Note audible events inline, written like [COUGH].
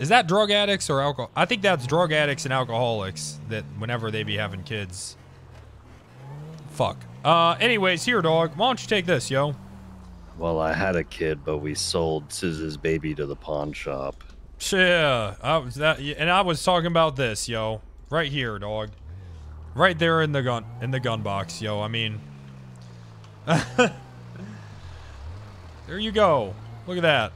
Is that drug addicts or alcohol? I think that's drug addicts and alcoholics that whenever they be having kids. Fuck. Uh, anyways, here, dog. Why don't you take this, yo? Well, I had a kid, but we sold Sizz's baby to the pawn shop. Yeah, I was that, and I was talking about this, yo. Right here, dog. Right there in the gun, in the gun box, yo. I mean, [LAUGHS] there you go. Look at that.